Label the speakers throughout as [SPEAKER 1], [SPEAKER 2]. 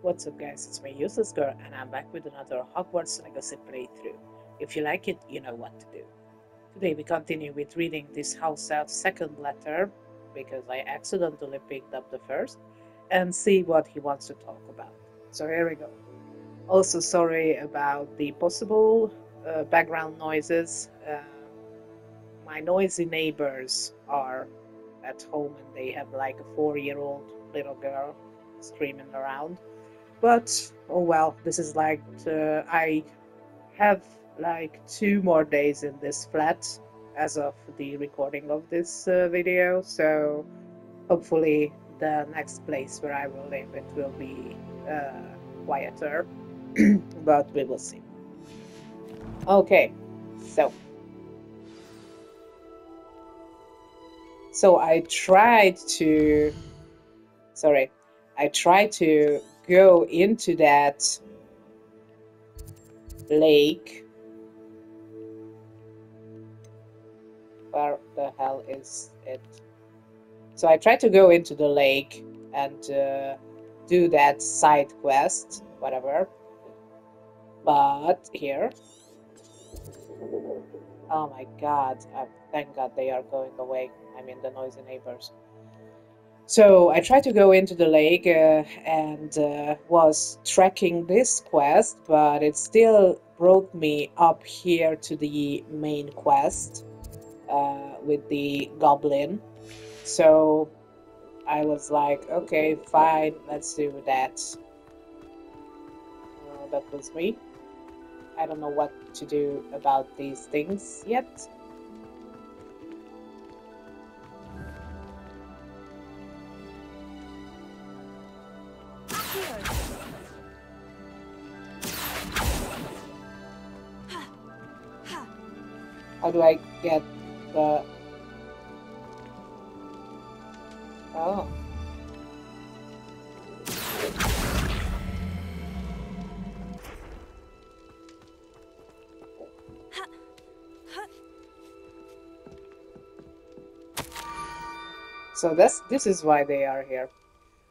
[SPEAKER 1] What's up guys, it's me Useless Girl and I'm back with another Hogwarts Legacy playthrough. If you like it, you know what to do. Today we continue with reading this house elf's second letter, because I accidentally picked up the first, and see what he wants to talk about. So here we go. Also sorry about the possible uh, background noises. Uh, my noisy neighbors are at home and they have like a four-year-old little girl screaming around but oh well this is like uh, i have like two more days in this flat as of the recording of this uh, video so hopefully the next place where i will live it will be uh, quieter but we will see. Okay so. So i tried to sorry i tried to go into that lake. Where the hell is it? So I tried to go into the lake and uh, do that side quest, whatever. But here. Oh my god, thank god they are going away. I mean, the noisy neighbors. So I tried to go into the lake uh, and uh, was tracking this quest, but it still brought me up here to the main quest uh, with the goblin. So I was like, okay, fine, let's do that. That was me. I don't know what to do about these things yet. Do I get the... Oh. So this this is why they are here.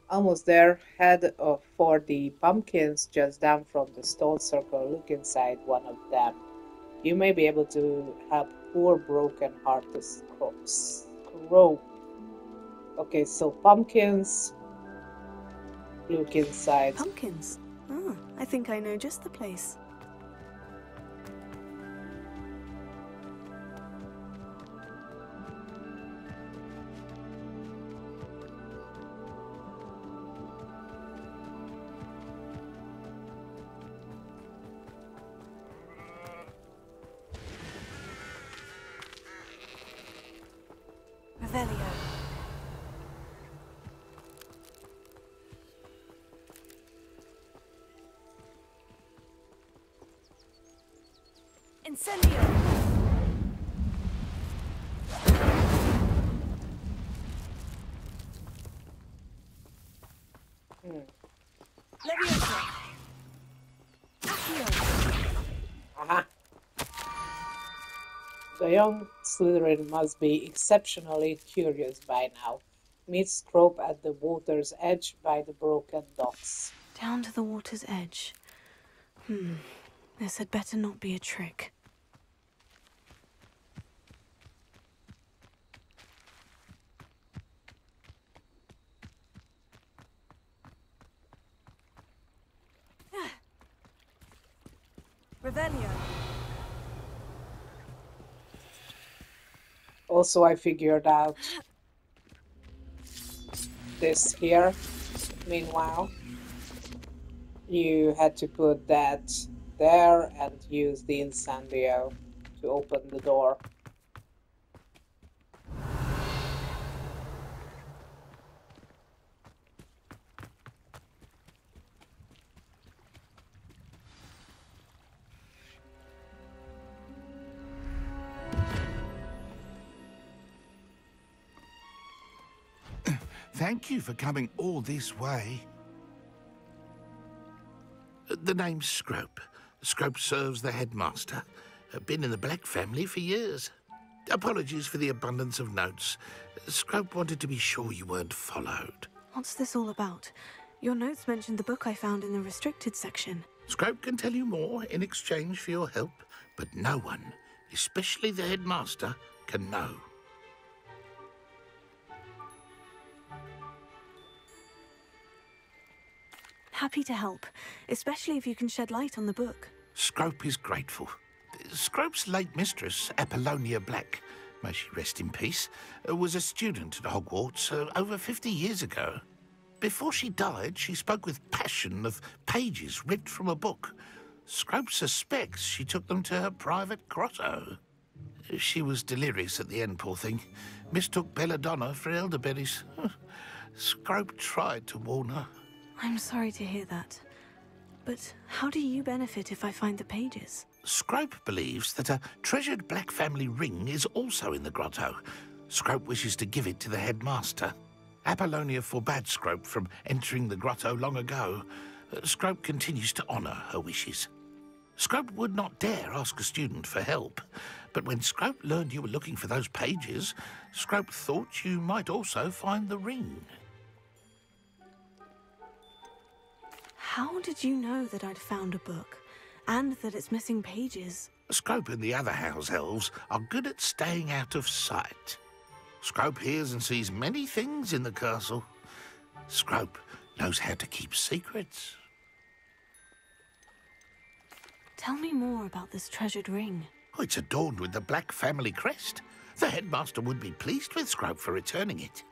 [SPEAKER 1] Almost there, head for the pumpkins just down from the stone circle. Look inside one of them you may be able to help poor broken hearted crops grow. Okay, so pumpkins. Look inside.
[SPEAKER 2] Pumpkins? Oh, I think I know just the place.
[SPEAKER 1] The young Slytherin must be exceptionally curious by now. Meet Scrope at the water's edge by the broken docks.
[SPEAKER 2] Down to the water's edge. Hmm. This had better not be a trick. Revelio.
[SPEAKER 1] Also, I figured out this here. Meanwhile, you had to put that there and use the incendio to open the door.
[SPEAKER 3] Thank you for coming all this way. The name's Scrope. Scrope serves the headmaster. Been in the Black family for years. Apologies for the abundance of notes. Scrope wanted to be sure you weren't followed.
[SPEAKER 2] What's this all about? Your notes mentioned the book I found in the restricted section.
[SPEAKER 3] Scrope can tell you more in exchange for your help, but no one, especially the headmaster, can know.
[SPEAKER 2] Happy to help, especially if you can shed light on the book.
[SPEAKER 3] Scrope is grateful. Scrope's late mistress, Apollonia Black, may she rest in peace, uh, was a student at Hogwarts uh, over 50 years ago. Before she died, she spoke with passion of pages ripped from a book. Scrope suspects she took them to her private grotto. She was delirious at the end, poor thing. Mistook belladonna for elderberries. Scrope tried to warn her.
[SPEAKER 2] I'm sorry to hear that. But how do you benefit if I find the pages?
[SPEAKER 3] Scrope believes that a treasured black family ring is also in the grotto. Scrope wishes to give it to the headmaster. Apollonia forbade Scrope from entering the grotto long ago. Uh, Scrope continues to honour her wishes. Scrope would not dare ask a student for help, but when Scrope learned you were looking for those pages, Scrope thought you might also find the ring.
[SPEAKER 2] How did you know that I'd found a book? And that it's missing pages?
[SPEAKER 3] Scrope and the other house elves are good at staying out of sight. Scrope hears and sees many things in the castle. Scrope knows how to keep secrets.
[SPEAKER 2] Tell me more about this treasured ring.
[SPEAKER 3] Oh, it's adorned with the Black family crest. The headmaster would be pleased with Scrope for returning it.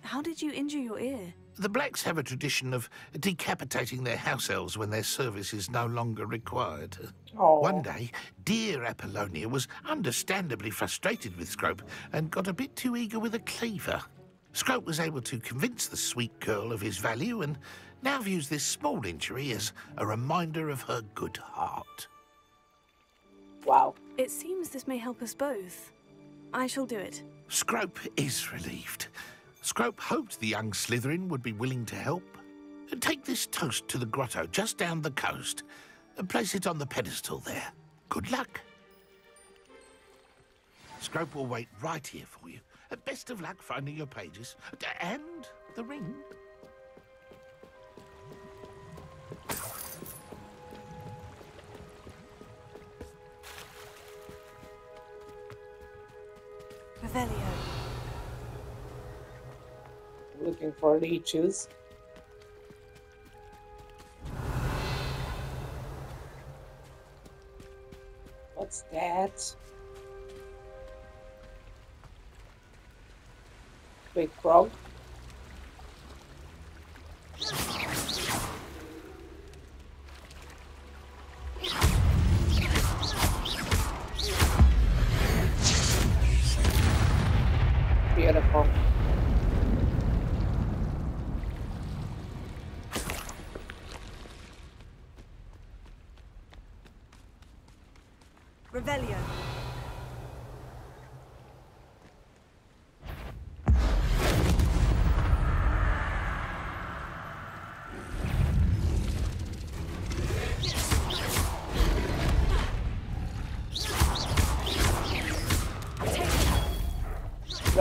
[SPEAKER 2] How did you injure your ear?
[SPEAKER 3] The Blacks have a tradition of decapitating their house elves when their service is no longer required.
[SPEAKER 1] Oh.
[SPEAKER 3] One day, dear Apollonia was understandably frustrated with Scrope and got a bit too eager with a cleaver. Scrope was able to convince the sweet girl of his value and now views this small injury as a reminder of her good heart.
[SPEAKER 1] Wow.
[SPEAKER 2] It seems this may help us both. I shall do it.
[SPEAKER 3] Scrope is relieved. Scrope hoped the young Slytherin would be willing to help. Take this toast to the grotto just down the coast and place it on the pedestal there. Good luck. Scrope will wait right here for you. Best of luck finding your pages. And the ring.
[SPEAKER 2] Revelio.
[SPEAKER 1] Looking for leeches. What's that? Big frog.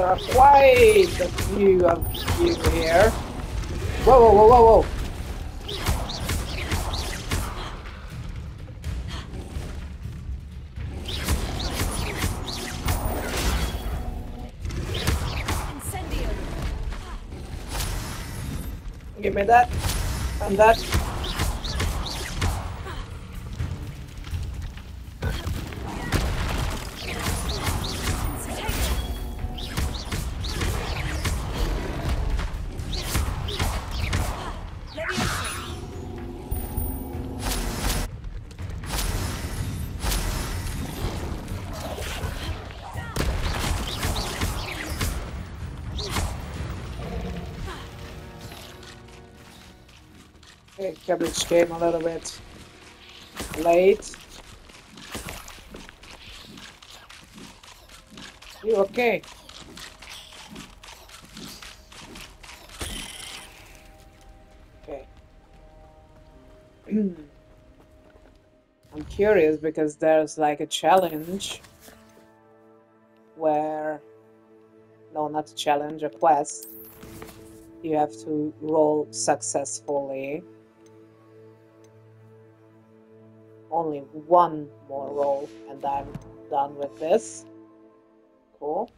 [SPEAKER 1] There are quite a few of you here. Whoa, whoa, whoa, whoa, whoa. Give me that. And that. Okay, cabbage came a little bit late. You okay? Okay. I'm curious because there's like a challenge where no not a challenge, a quest You have to roll successfully. Only one more roll, and I'm done with this. Cool.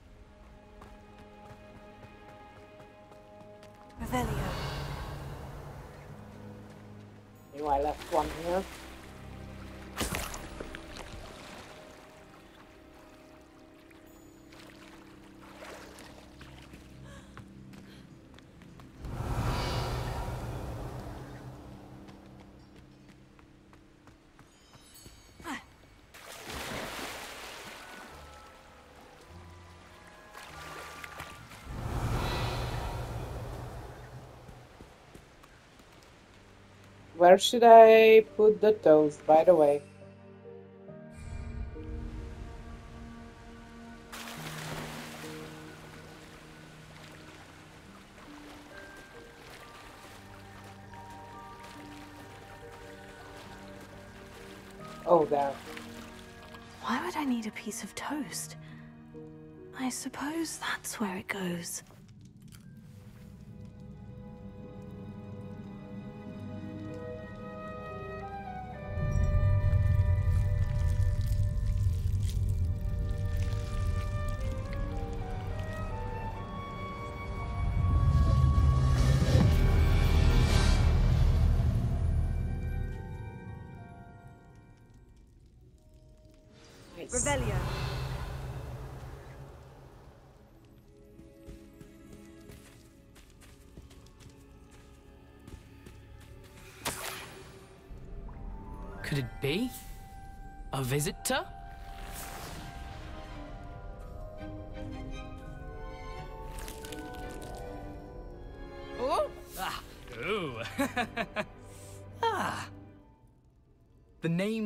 [SPEAKER 2] Revelio.
[SPEAKER 1] Knew I left one here. Where should I put the toast, by the way? Oh, there.
[SPEAKER 2] Why would I need a piece of toast? I suppose that's where it goes.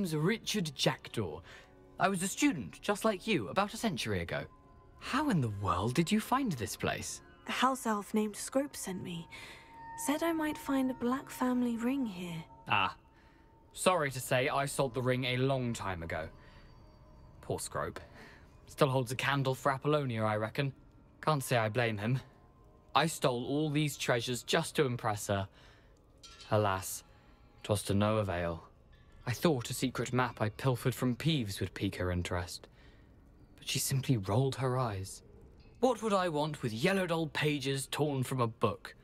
[SPEAKER 4] Name's Richard Jackdaw. I was a student, just like you, about a century ago. How in the world did you find this place?
[SPEAKER 2] A house elf named Scrope sent me. Said I might find a black family ring here.
[SPEAKER 4] Ah. Sorry to say, I sold the ring a long time ago. Poor Scrope. Still holds a candle for Apollonia, I reckon. Can't say I blame him. I stole all these treasures just to impress her. Alas, 'twas to no avail. I thought a secret map I pilfered from Peeves would pique her interest. But she simply rolled her eyes. What would I want with yellowed old pages torn from a book?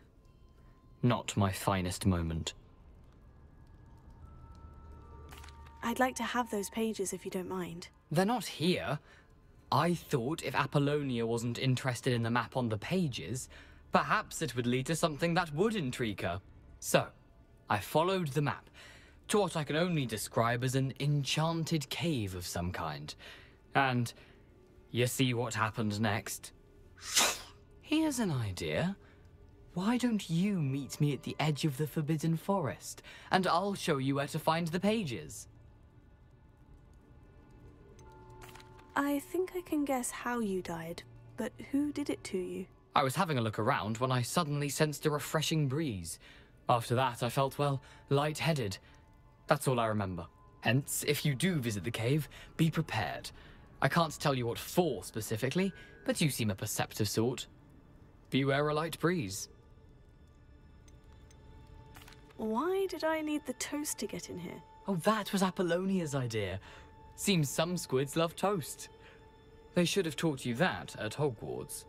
[SPEAKER 4] Not my finest moment.
[SPEAKER 2] I'd like to have those pages if you don't mind.
[SPEAKER 4] They're not here. I thought if Apollonia wasn't interested in the map on the pages, perhaps it would lead to something that would intrigue her. So, I followed the map to what I can only describe as an enchanted cave of some kind. And you see what happened next? Here's an idea. Why don't you meet me at the edge of the Forbidden Forest, and I'll show you where to find the pages?
[SPEAKER 2] I think I can guess how you died, but who did it to you?
[SPEAKER 4] I was having a look around when I suddenly sensed a refreshing breeze. After that, I felt, well, light-headed. That's all I remember. Hence, if you do visit the cave, be prepared. I can't tell you what for specifically, but you seem a perceptive sort. Beware a light breeze.
[SPEAKER 2] Why did I need the toast to get in here?
[SPEAKER 4] Oh, that was Apollonia's idea. Seems some squids love toast. They should have taught you that at Hogwarts.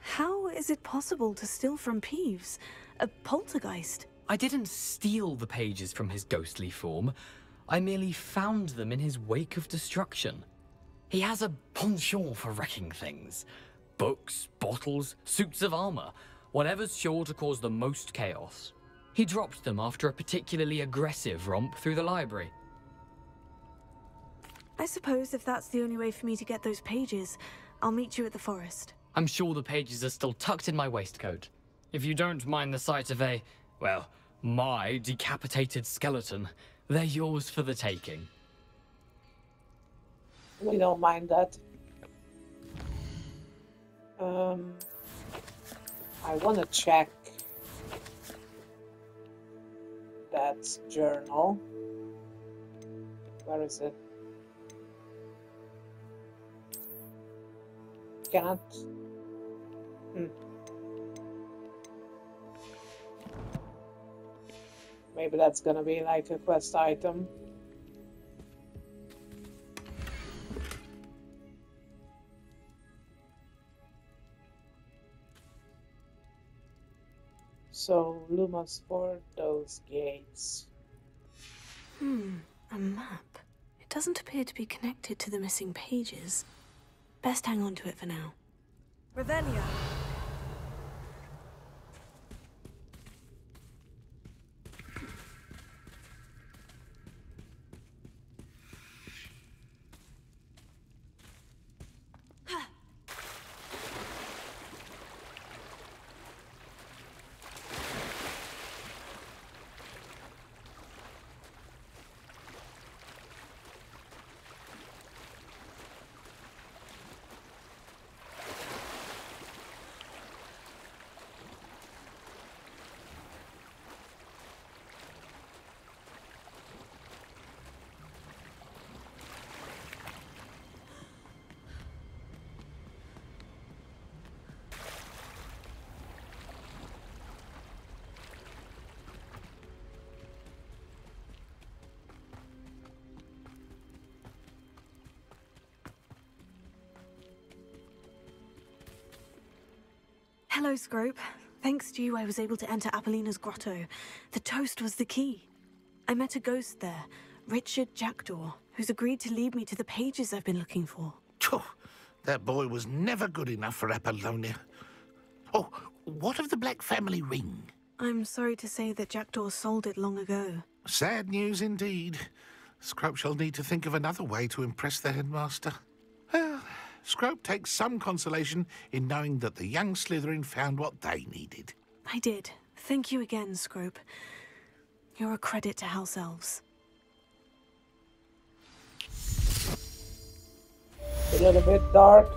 [SPEAKER 2] How is it possible to steal from Peeves? A poltergeist?
[SPEAKER 4] I didn't steal the pages from his ghostly form. I merely found them in his wake of destruction. He has a penchant for wrecking things. Books, bottles, suits of armor, whatever's sure to cause the most chaos. He dropped them after a particularly aggressive romp through the library.
[SPEAKER 2] I suppose if that's the only way for me to get those pages, I'll meet you at the forest.
[SPEAKER 4] I'm sure the pages are still tucked in my waistcoat. If you don't mind the sight of a, well, my decapitated skeleton, they're yours for the taking.
[SPEAKER 1] We don't mind that. Um, I want to check that journal. Where is it? Cannot. Hmm. Maybe that's gonna be like a quest item. So, Lumos for those gates.
[SPEAKER 2] Hmm, a map. It doesn't appear to be connected to the missing pages. Best hang on to it for now.
[SPEAKER 5] Revelio.
[SPEAKER 2] Hello, Scrope. Thanks to you, I was able to enter Apollonia's grotto. The toast was the key. I met a ghost there, Richard Jackdaw, who's agreed to lead me to the pages I've been looking for.
[SPEAKER 3] Phew, that boy was never good enough for Apollonia. Oh, what of the Black family ring?
[SPEAKER 2] I'm sorry to say that Jackdaw sold it long ago.
[SPEAKER 3] Sad news indeed. Scrope shall need to think of another way to impress the headmaster. Well, Scrope takes some consolation in knowing that the young Slytherin found what they needed.
[SPEAKER 2] I did. Thank you again, Scrope. You're a credit to House Elves.
[SPEAKER 1] A little bit dark.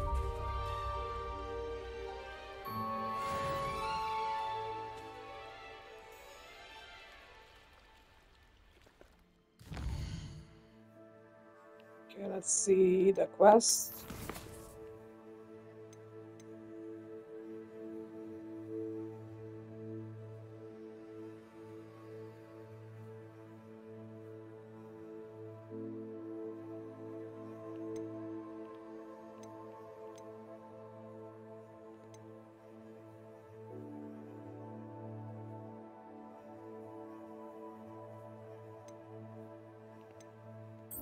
[SPEAKER 1] Okay, let's see the quest.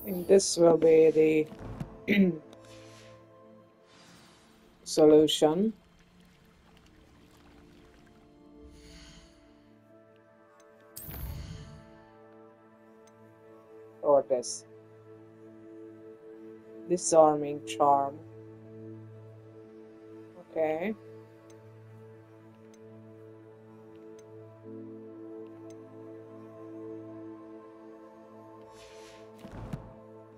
[SPEAKER 1] Think this will be the solution. Or this. Disarming charm.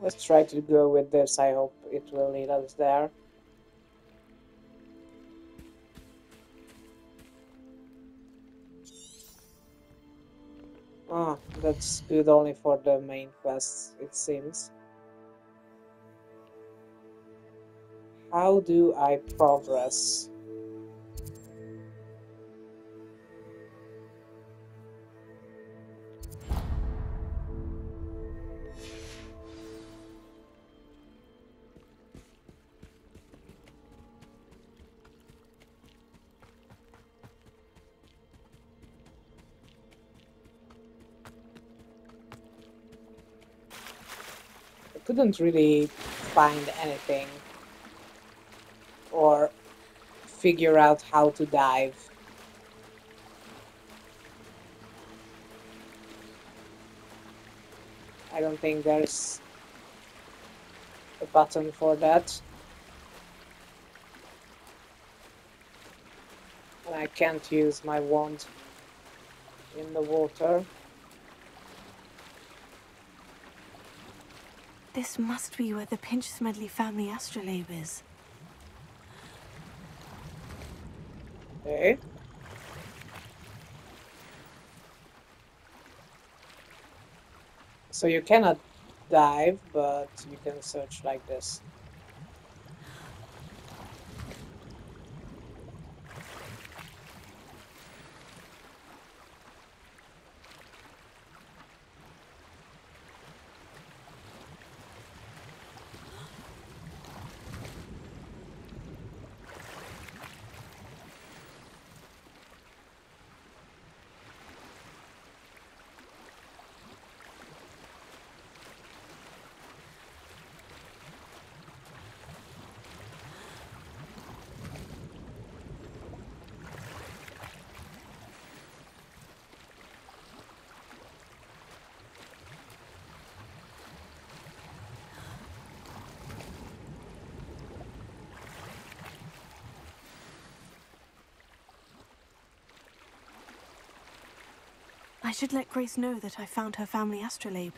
[SPEAKER 1] Let's try to go with this. I hope it will lead us there. Ah, that's good only for the main quests, it seems. How do I progress? Couldn't really find anything or figure out how to dive. I don't think there's a button for that. And I can't use my wand in the water.
[SPEAKER 2] This must be where the Pinch Smedley family astrolabe is.
[SPEAKER 1] Okay. So you cannot dive, but you can search like this.
[SPEAKER 2] Should let Grace know that I found her family astrolabe.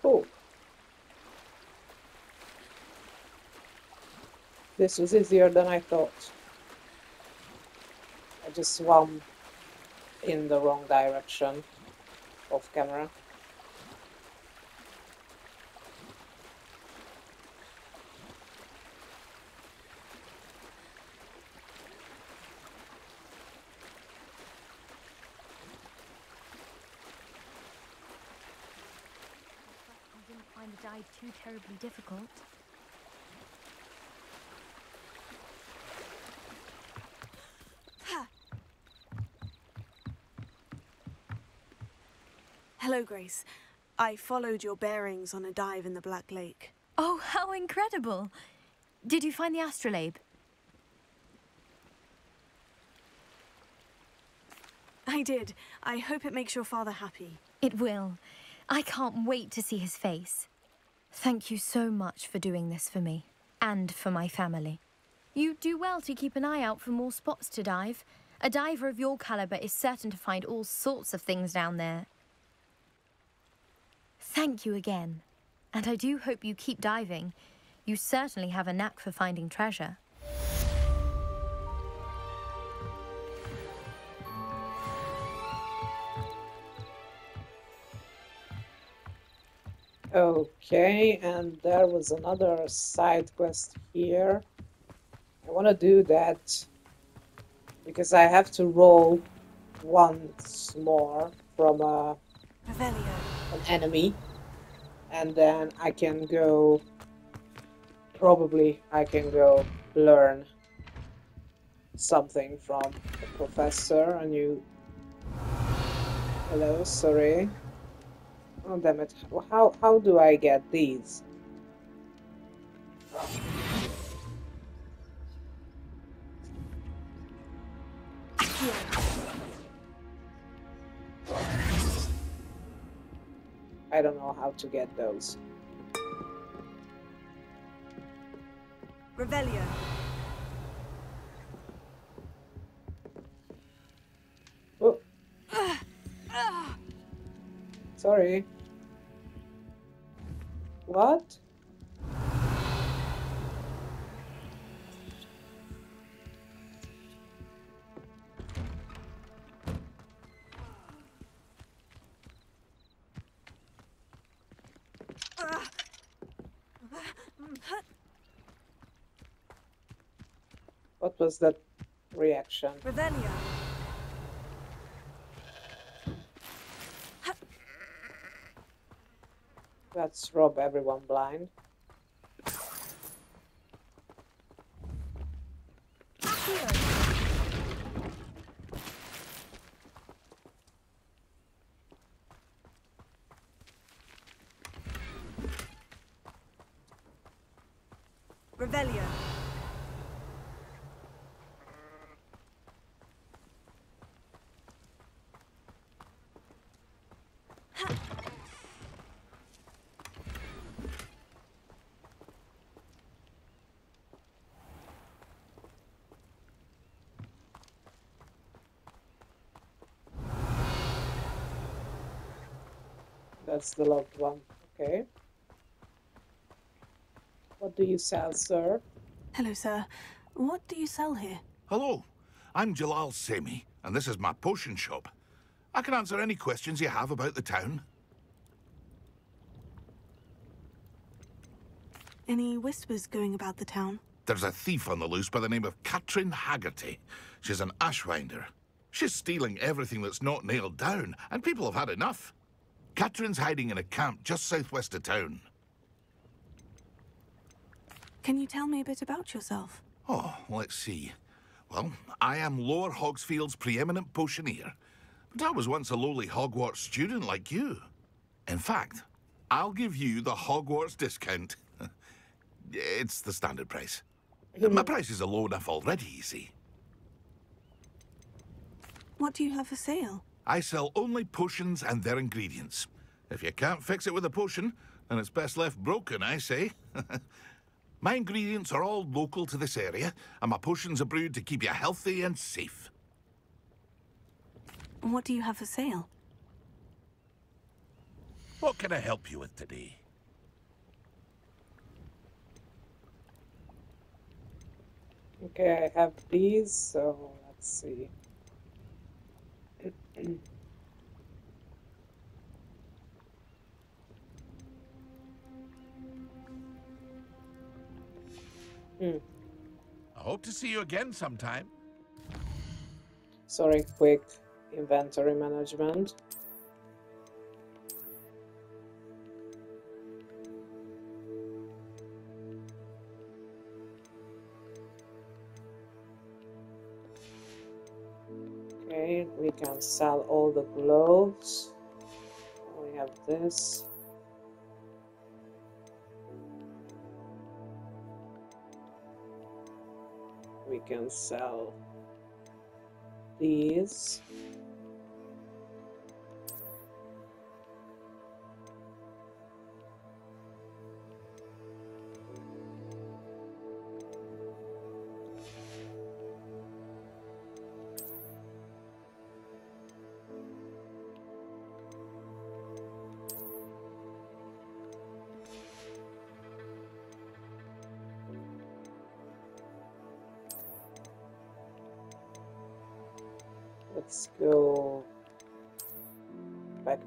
[SPEAKER 1] Cool. This was easier than I thought. I just swam in the wrong direction off camera.
[SPEAKER 5] Too terribly difficult.
[SPEAKER 2] Hello, Grace. I followed your bearings on a dive in the Black Lake.
[SPEAKER 5] Oh, how incredible! Did you find the astrolabe?
[SPEAKER 2] I did. I hope it makes your father happy.
[SPEAKER 5] It will. I can't wait to see his face. Thank you so much for doing this for me and for my family. You do well to keep an eye out for more spots to dive. A diver of your caliber is certain to find all sorts of things down there. Thank you again. And I do hope you keep diving. You certainly have a knack for finding treasure.
[SPEAKER 1] Okay, and there was another side quest here. I want to do that because I have to roll once more from a, an enemy, and then I can go. Probably I can go learn something from the professor. A new. Hello, sorry. Oh damn it! How how do I get these? I don't know how to get those.
[SPEAKER 2] Revelio.
[SPEAKER 1] Oh. Sorry. What? What was that reaction? Let's rob everyone blind.
[SPEAKER 2] Revelio.
[SPEAKER 1] That's the loved one. Okay. What do you sell, sir?
[SPEAKER 2] Hello, sir. What do you sell here?
[SPEAKER 3] Hello, I'm Jalal Semi, and this is my potion shop. I can answer any questions you have about the town.
[SPEAKER 2] Any whispers going about the town?
[SPEAKER 3] There's a thief on the loose by the name of Katrin Haggerty. She's an ashwinder. She's stealing everything that's not nailed down, and people have had enough. Katrin's hiding in a camp just southwest of town.
[SPEAKER 2] Can you tell me a bit about yourself?
[SPEAKER 3] Oh, let's see. Well, I am Lower Hogsfield's preeminent potioneer, but I was once a lowly Hogwarts student like you. In fact, I'll give you the Hogwarts discount. it's the standard price. My prices are low enough already, you see.
[SPEAKER 2] What do you have for sale?
[SPEAKER 3] I sell only potions and their ingredients. If you can't fix it with a potion, then it's best left broken, I say. my ingredients are all local to this area, and my potions are brewed to keep you healthy and safe.
[SPEAKER 2] What do you have for sale?
[SPEAKER 3] What can I help you with today?
[SPEAKER 1] Okay, I have these, so let's see. Hmm.
[SPEAKER 3] I hope to see you again sometime.
[SPEAKER 1] Sorry, quick inventory management. Can sell all the gloves. We have this. We can sell these.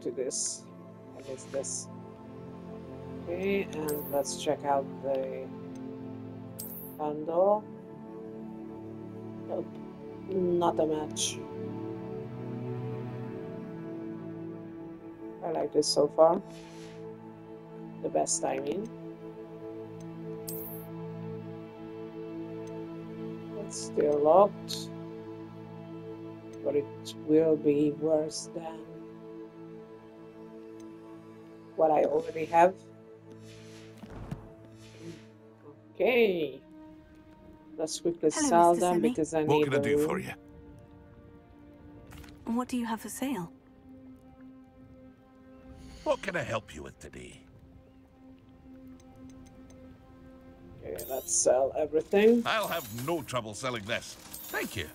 [SPEAKER 1] To this. I guess this. Okay and let's check out the bundle. Nope not a match. I like this so far. The best I mean it's still locked but it will be worse than what I already have. Okay. Let's quickly
[SPEAKER 2] Hello,
[SPEAKER 1] sell
[SPEAKER 2] Mr.
[SPEAKER 1] them
[SPEAKER 2] Semi.
[SPEAKER 1] because I
[SPEAKER 3] What
[SPEAKER 1] need
[SPEAKER 3] can I do
[SPEAKER 1] room.
[SPEAKER 3] for you?
[SPEAKER 2] What do you have for sale?
[SPEAKER 3] What can I help you with today?
[SPEAKER 1] Okay, let's sell everything.
[SPEAKER 3] I'll have no trouble selling this. Thank you.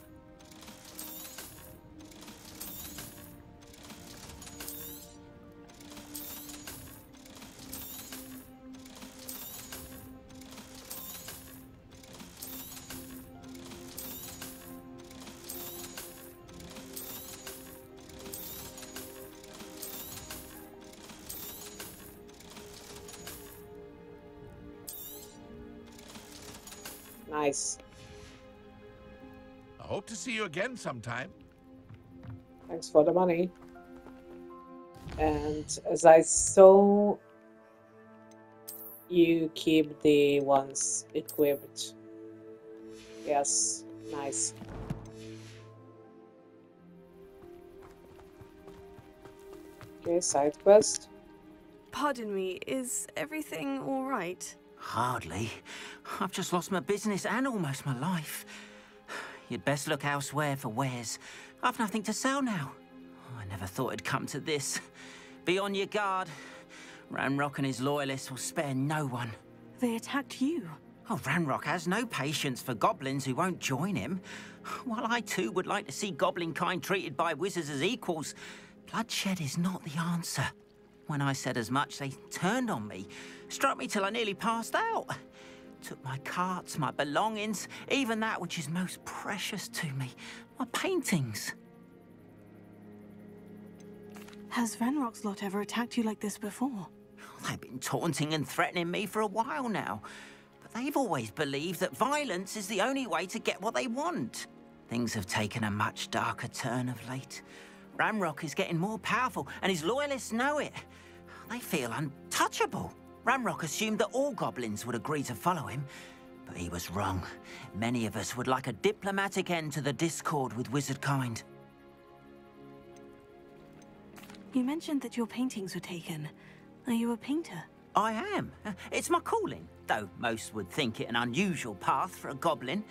[SPEAKER 1] Nice.
[SPEAKER 3] I hope to see you again sometime.
[SPEAKER 1] Thanks for the money. And as I saw, you keep the ones equipped. Yes, nice. Okay, side quest.
[SPEAKER 2] Pardon me, is everything all right?
[SPEAKER 6] Hardly. I've just lost my business and almost my life. You'd best look elsewhere for wares. I've nothing to sell now. I never thought it'd come to this. Be on your guard. Ranrock and his loyalists will spare no one.
[SPEAKER 2] They attacked you.
[SPEAKER 6] Oh, Ranrock has no patience for goblins who won't join him. While I too would like to see goblin kind treated by wizards as equals, bloodshed is not the answer. When I said as much, they turned on me, struck me till I nearly passed out. Took my carts, my belongings, even that which is most precious to me, my paintings.
[SPEAKER 2] Has Ranrock's lot ever attacked you like this before?
[SPEAKER 6] They've been taunting and threatening me for a while now. But they've always believed that violence is the only way to get what they want. Things have taken a much darker turn of late. Ranrock is getting more powerful, and his loyalists know it. They feel untouchable. Ranrock assumed that all goblins would agree to follow him, but he was wrong. Many of us would like a diplomatic end to the discord with wizard kind.
[SPEAKER 2] You mentioned that your paintings were taken. Are you a painter?
[SPEAKER 6] I am. It's my calling, though most would think it an unusual path for a goblin.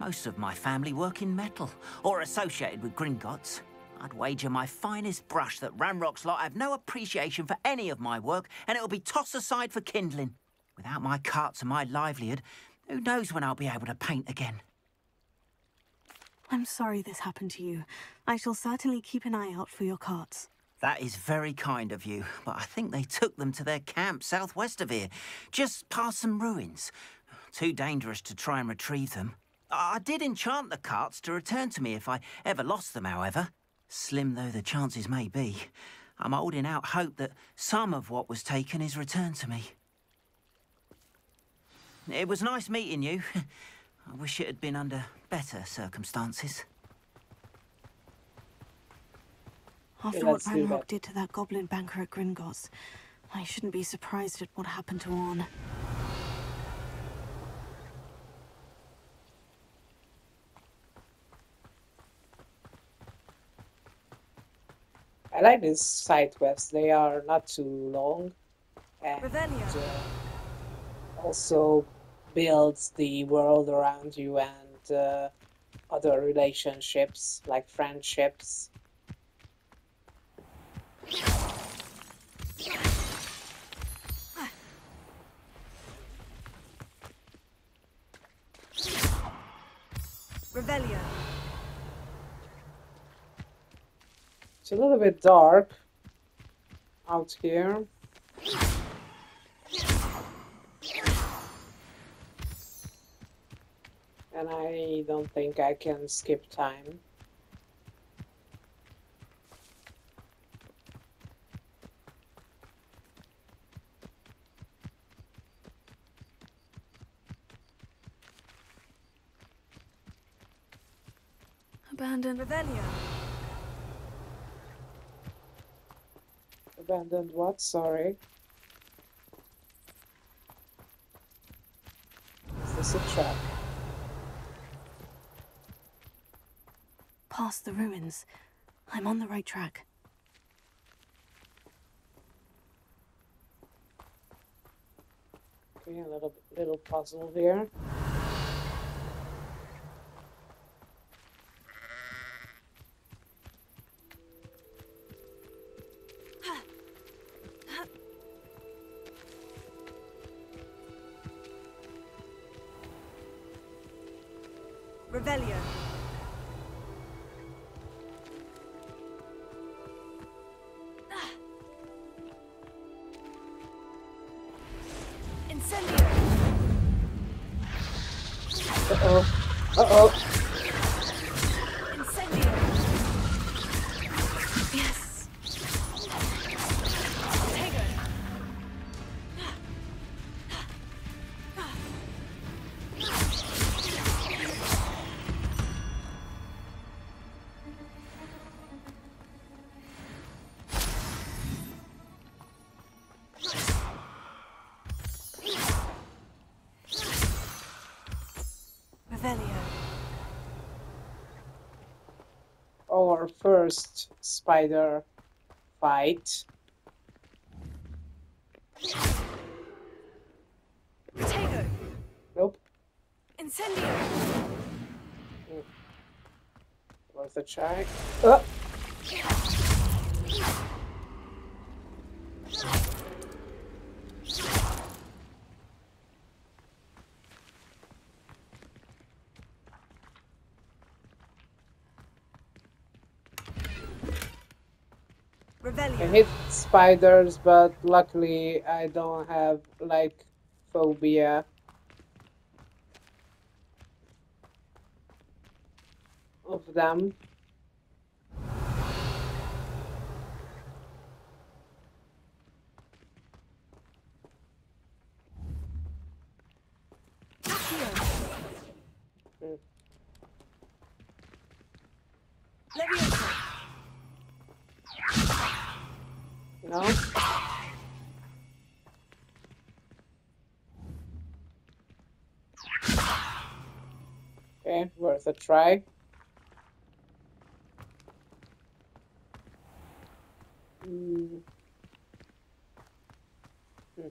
[SPEAKER 6] Most of my family work in metal, or associated with Gringotts. I'd wager my finest brush that Ranrock's lot have no appreciation for any of my work, and it'll be tossed aside for kindling. Without my carts and my livelihood, who knows when I'll be able to paint again?
[SPEAKER 2] I'm sorry this happened to you. I shall certainly keep an eye out for your carts.
[SPEAKER 6] That is very kind of you, but I think they took them to their camp southwest of here, just past some ruins. Too dangerous to try and retrieve them. I did enchant the carts to return to me if I ever lost them, however. Slim though the chances may be, I'm holding out hope that some of what was taken is returned to me. It was nice meeting you. I wish it had been under better circumstances.
[SPEAKER 2] After
[SPEAKER 1] let's
[SPEAKER 2] what
[SPEAKER 1] do
[SPEAKER 2] Ranrock did to that goblin banker at Gringotts, I shouldn't be surprised at what happened to Arn.
[SPEAKER 1] I like these side quests. They are not too long and uh, also builds the world around you and uh, other relationships like friendships.
[SPEAKER 2] Revelio.
[SPEAKER 1] It's a little bit dark out here. And I don't think I can skip time.
[SPEAKER 2] Abandoned Revelio.
[SPEAKER 1] Abandoned what? Sorry. Is this a trap?
[SPEAKER 2] Past the ruins. I'm on the right track.
[SPEAKER 1] Okay, a little little puzzle here. Uh oh. Uh oh. Spider fight.
[SPEAKER 2] Tego.
[SPEAKER 1] Nope.
[SPEAKER 2] Incendio.
[SPEAKER 1] Worth a try. Uh, I hate spiders, but luckily I don't have like phobia. Of them. Mm.
[SPEAKER 2] Leviosa.
[SPEAKER 1] No? Okay, worth a try. Mm, well,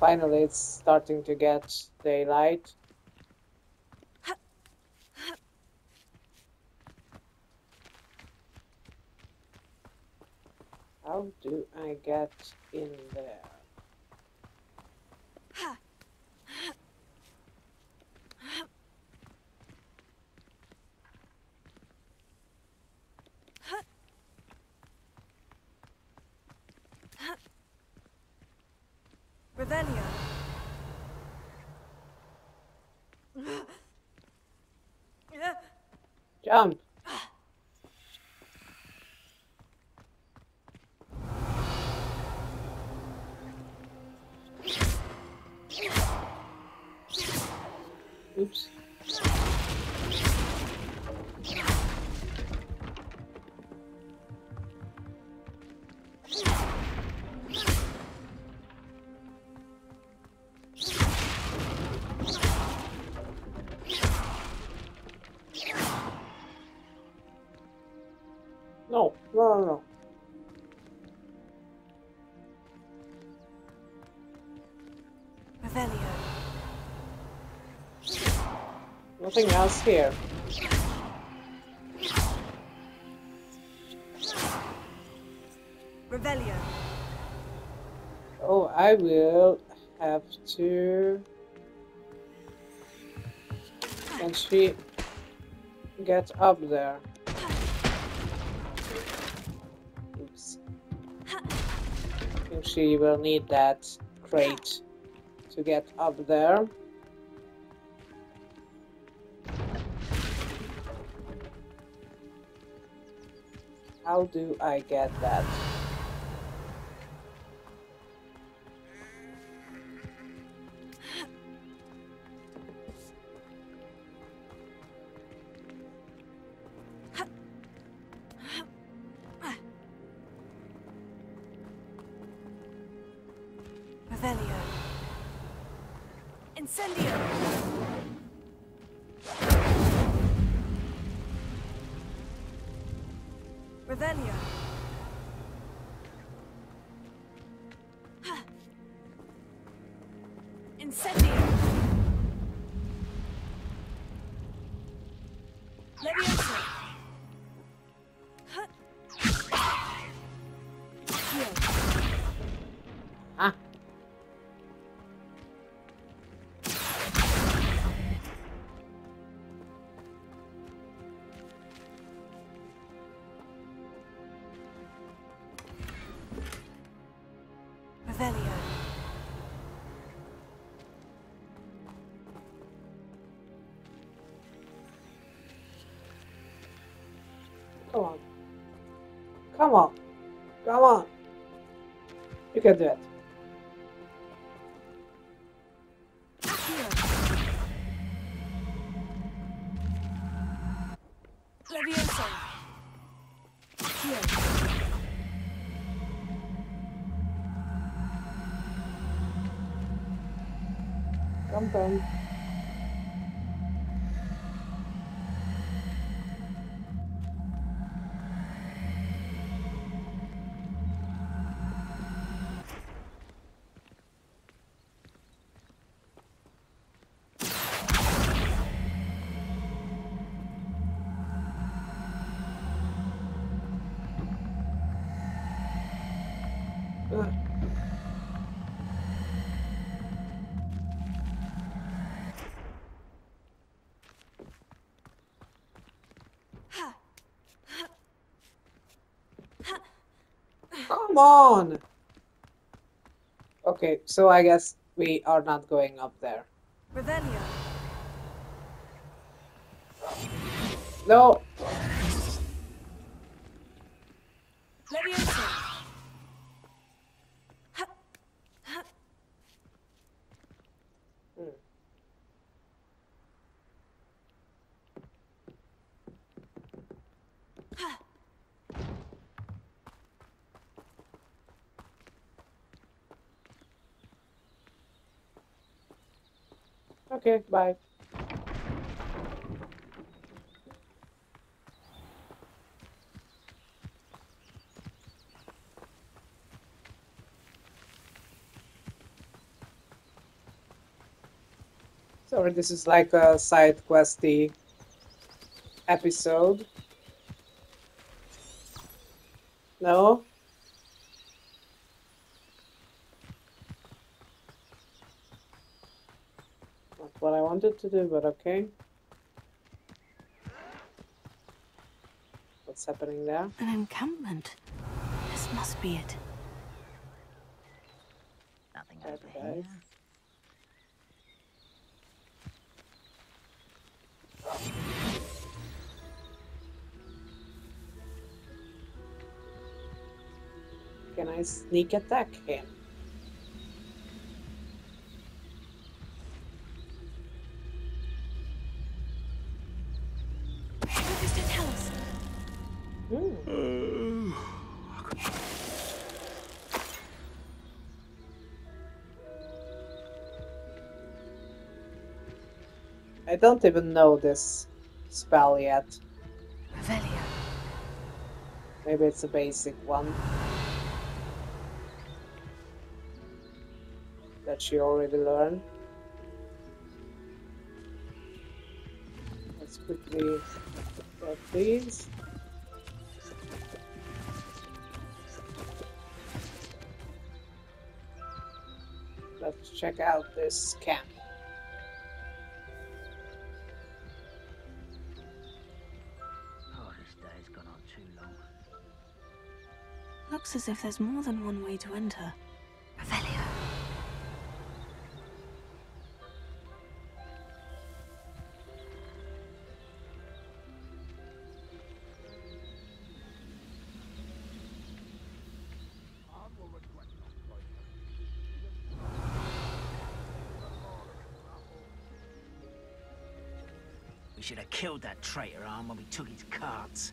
[SPEAKER 1] finally, it's starting to get daylight. get in there?
[SPEAKER 2] Revelio.
[SPEAKER 1] Jump. Nothing else here.
[SPEAKER 2] Revelio.
[SPEAKER 1] Oh, I will have to. Can she get up there? Oops. I think she will need that crate to get up there. How do I get that? Come on. Come on. Come on. You can do it. Come, come. Come on! Okay, so I guess we are not going up there.
[SPEAKER 2] Revelio.
[SPEAKER 1] No!
[SPEAKER 2] Levioso.
[SPEAKER 1] Hmm. Okay, bye. Sorry, this is like a side questy episode. No? Not what I wanted to do, but okay. What's happening there?
[SPEAKER 2] An encampment. This must be it.
[SPEAKER 6] Nothing
[SPEAKER 1] over here. Can I sneak attack him? Don't even know this spell yet.
[SPEAKER 2] Revelio.
[SPEAKER 1] Maybe it's a basic one. That she already learned. Let's quickly get these. Let's check out this camp.
[SPEAKER 2] Looks as if there's more than one way to enter. Revelio.
[SPEAKER 6] We should have killed that traitor Arn when we took his cards.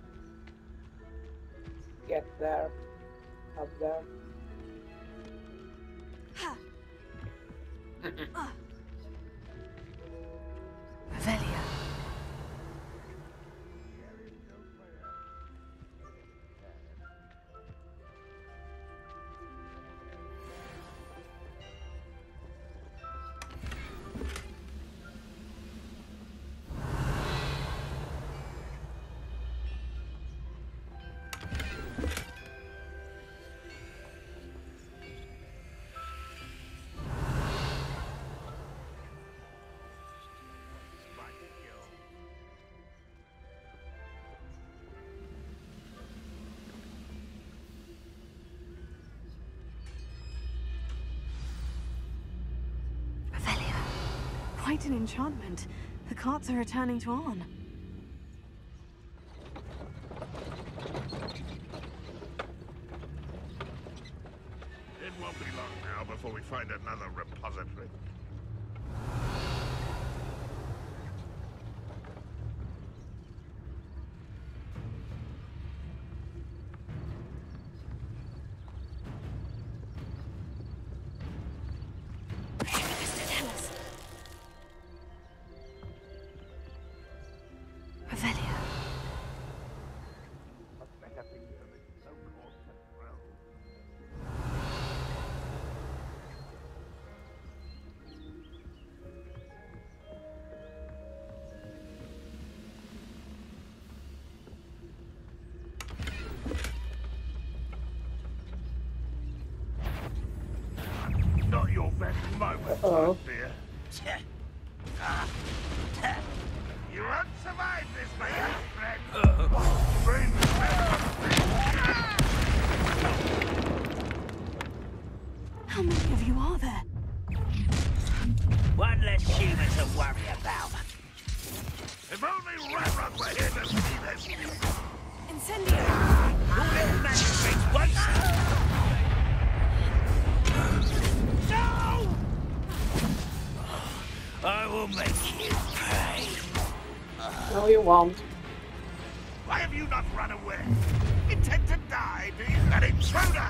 [SPEAKER 2] Quite an enchantment. The carts are returning to Arn.
[SPEAKER 6] Make you pay.
[SPEAKER 1] No, you won't.
[SPEAKER 3] Why have you not run away? Intend to die, do you? An intruder!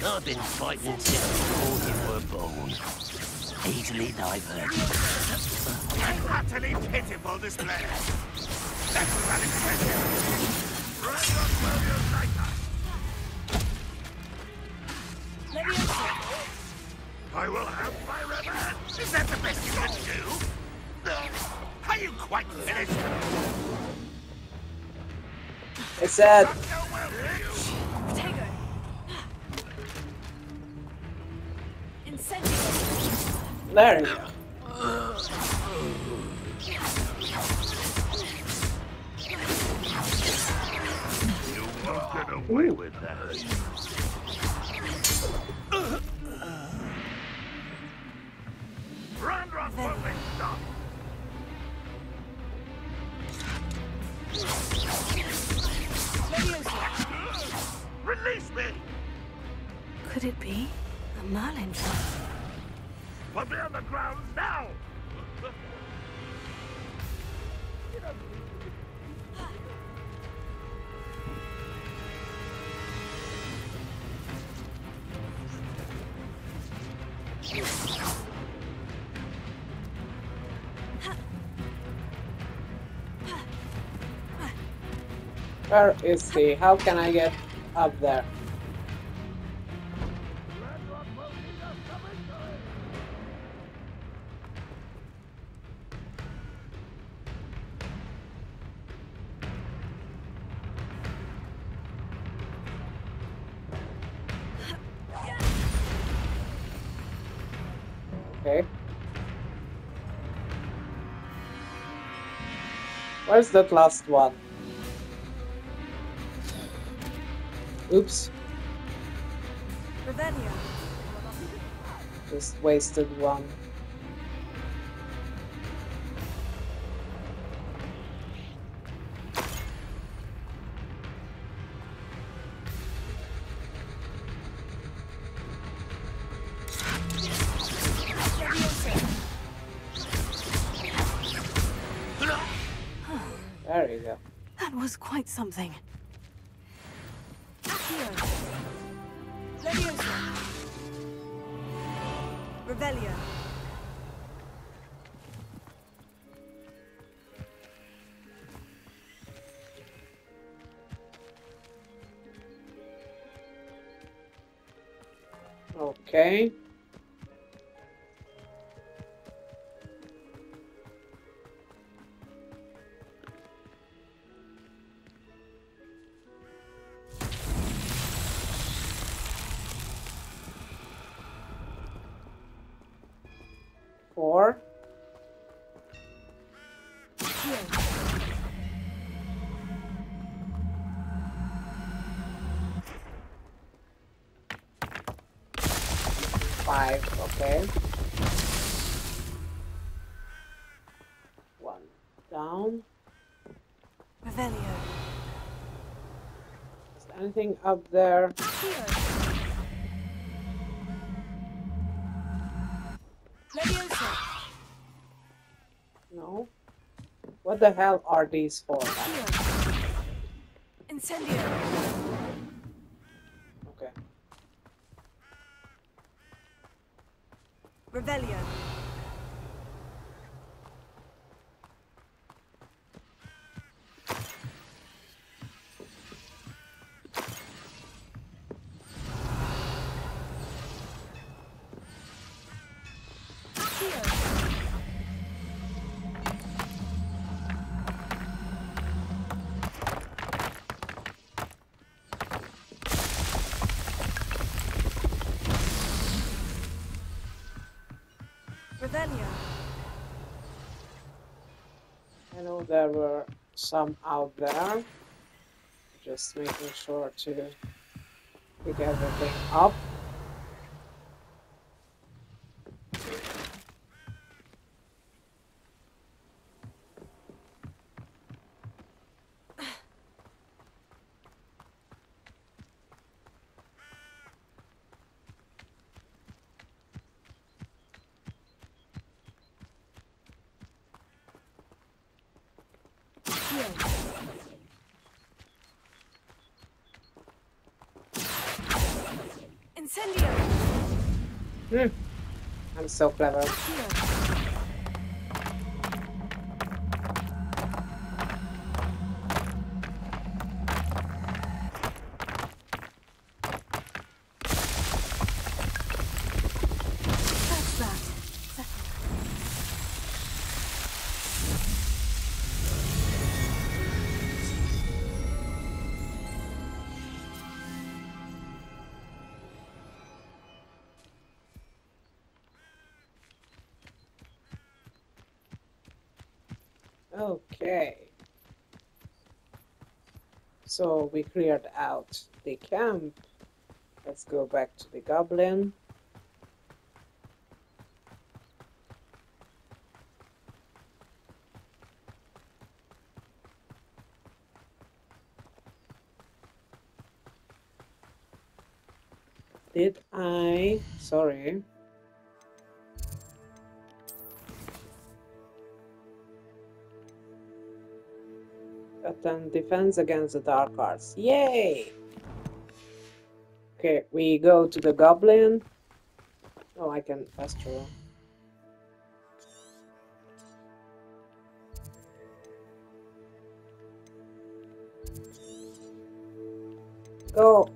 [SPEAKER 3] I've been fighting since before you were born. Easily diverted. An utterly pitiful display. That was unexpected. Right on where you like I will have my revenge. Is that the best you can do? Uh, are you quite finished?
[SPEAKER 1] It's said,
[SPEAKER 3] Not go well for you.
[SPEAKER 2] Potato. Incendio.
[SPEAKER 1] there you go.
[SPEAKER 3] You won't get away with that. Randolph won't be stopped. Release me!
[SPEAKER 2] Could it be a Merlin trap?
[SPEAKER 3] Put me on the ground now!
[SPEAKER 1] Where is he? How can I get up there? Okay. Where's that last one? Oops,
[SPEAKER 2] Revelio.
[SPEAKER 1] just wasted one. There you go.
[SPEAKER 2] That was quite something.
[SPEAKER 1] Okay. Five, okay. One down.
[SPEAKER 2] Revelio.
[SPEAKER 1] Is there anything up there?
[SPEAKER 2] Leviosa.
[SPEAKER 1] No. What the hell are these for?
[SPEAKER 2] Incendio.
[SPEAKER 1] Okay.
[SPEAKER 2] Revelio.
[SPEAKER 1] There were some out there. Just making sure to pick everything up.
[SPEAKER 2] Incendio!
[SPEAKER 1] Hmm. I'm so clever. So we cleared out the camp. Let's go back to the goblin. Attend defense against the dark arts. Yay! Okay, we go to the goblin. Oh, I can pass through. Go.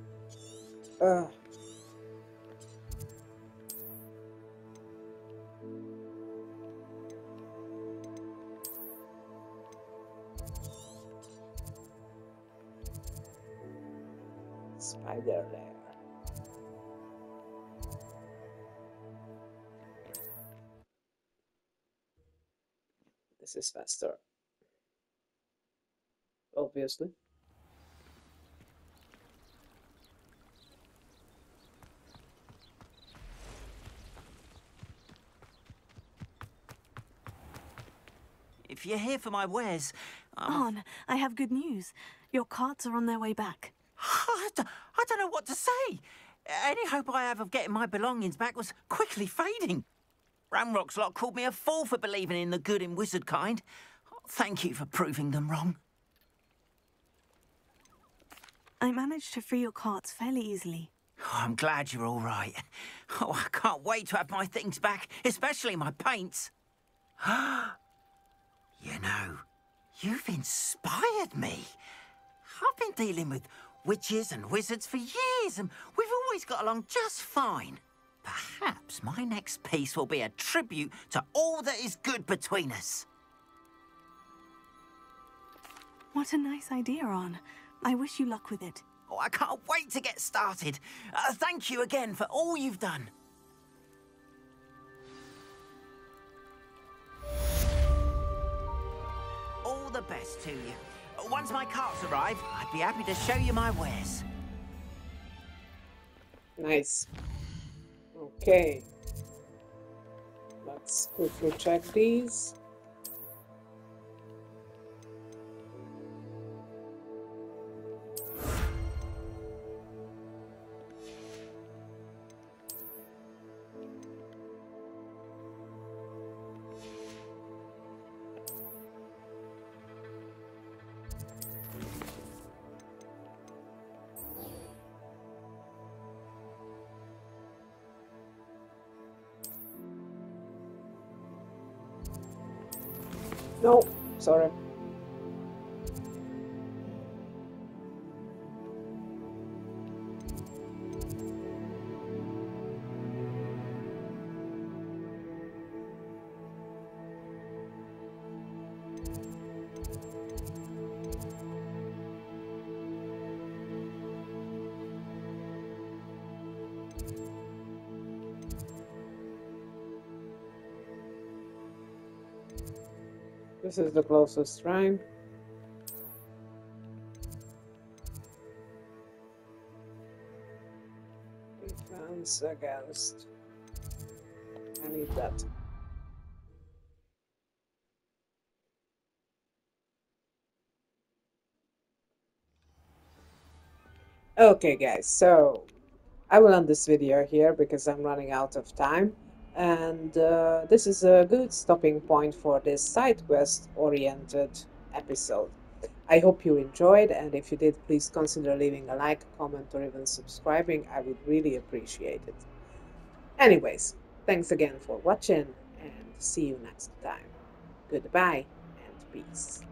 [SPEAKER 1] Spider lair. This is faster. Obviously.
[SPEAKER 6] If you're here for my wares, um, I'm
[SPEAKER 2] Arn, I have good news. Your carts are on their way back.
[SPEAKER 6] I d- I don't know what to say. Any hope I have of getting my belongings back was quickly fading. Ranrock's lot called me a fool for believing in the good in wizard kind. Thank you for proving them wrong.
[SPEAKER 2] I managed to free your carts fairly easily.
[SPEAKER 6] Oh, I'm glad you're all right. Oh, I can't wait to have my things back, especially my paints. you know, you've inspired me. I've been dealing with witches and wizards for years, and we've always got along just fine. Perhaps my next piece will be a tribute to all that is good between us.
[SPEAKER 2] What a nice idea, Arn. I wish you luck with it.
[SPEAKER 6] Oh, I can't wait to get started. Uh, thank you again for all you've done. All the best to you. Once my carts arrive, I'd be happy to show you my wares.
[SPEAKER 1] Nice. Okay. Let's quickly check these. No, sorry. This is the closest shrine. Defense against. I need that. Okay guys, so I will end this video here because I'm running out of time and uh, this is a good stopping point for this side quest oriented episode. I hope you enjoyed, and if you did, please consider leaving a like, comment, or even subscribing. I would really appreciate it. Anyways, thanks again for watching, and see you next time. Goodbye and peace.